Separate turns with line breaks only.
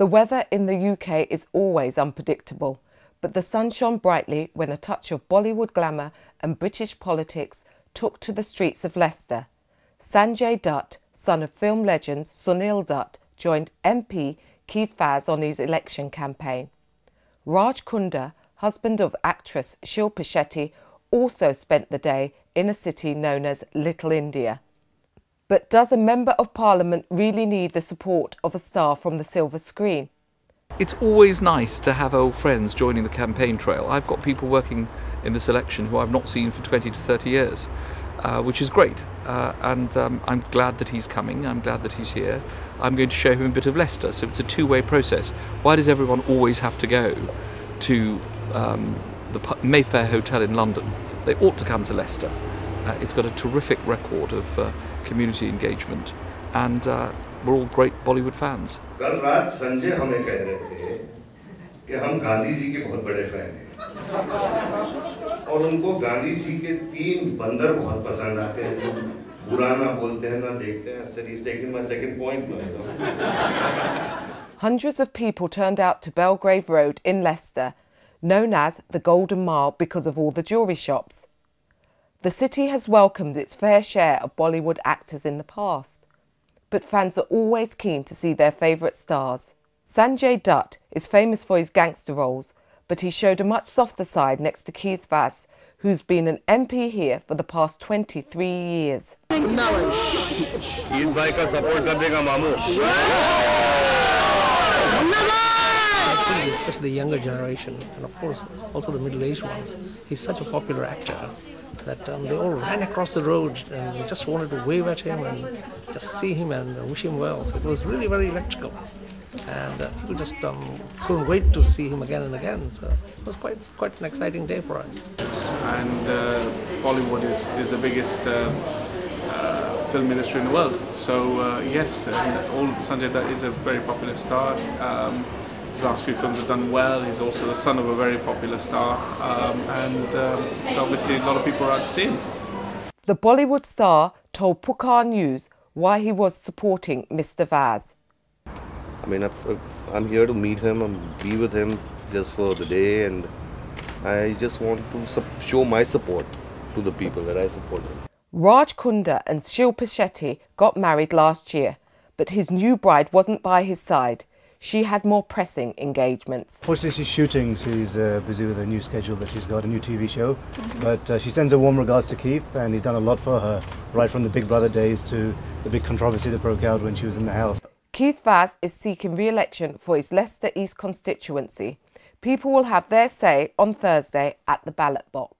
The weather in the UK is always unpredictable, but the sun shone brightly when a touch of Bollywood glamour and British politics took to the streets of Leicester. Sanjay Dutt, son of film legend Sunil Dutt, joined MP Keith Vaz on his election campaign. Raj Kundra, husband of actress Shilpa Shetty, also spent the day in a city known as Little India. But does a Member of Parliament really need the support of a star from the silver screen?
It's always nice to have old friends joining the campaign trail. I've got people working in this election who I've not seen for 20 to 30 years, uh, which is great. Uh, and um, I'm glad that he's coming, I'm glad that he's here. I'm going to show him a bit of Leicester, so it's a two way process. Why does everyone always have to go to um, the Mayfair Hotel in London? They ought to come to Leicester. Uh, it's got a terrific record of uh, community engagement, and uh, we're all great Bollywood fans.
कल रात संजय हमें कह रहे थे कि हम गांधी जी के बहुत बड़े फैन हैं और उनको गांधी जी के तीन बंदर बहुत पसंद आते हैं जो बुरा ना बोलते हैं ना देखते हैं sir he's taking my second point
Hundreds of people turned out to Belgrave Road in Leicester, known as the Golden Mile because of all the jewellery shops. The city has welcomed its fair share of Bollywood actors in the past, but fans are always keen to see their favourite stars. Sanjay Dutt is famous for his gangster roles, but he showed a much softer side next to Keith Vaz, who's been an MP here for the past 23 years.
especially the younger generation, and of course also the middle-aged ones. He's such a popular actor that um, they all ran across the road and just wanted to wave at him and just see him and wish him well. So it was really very electrical. And uh, people just um, couldn't wait to see him again and again. So it was quite quite an exciting day for us.
And uh, Bollywood is, is the biggest uh, uh film industry in the world. So uh, yes, all Sanjay Dutt is a very popular star. Um, his last few films have done well. He's also the son of a very popular star, um, and um, so obviously a lot of people are out to see him.
The Bollywood star told Pukaar News why he was supporting Mr. Vaz.
I mean, I'm here to meet him and be with him just for the day, and I just want to show my support to the people that I support.
Raj Kundra and Shilpa Shetty got married last year, but his new bride wasn't by his side she had more pressing engagements.
Fortunately, she's shooting. She's uh, busy with a new schedule that she's got, a new TV show. Mm-hmm. But uh, she sends her warm regards to Keith, and he's done a lot for her, right from the Big Brother days to the big controversy that broke out when she was in the House.
Keith Vaz is seeking re-election for his Leicester East constituency. People will have their say on Thursday at the ballot box.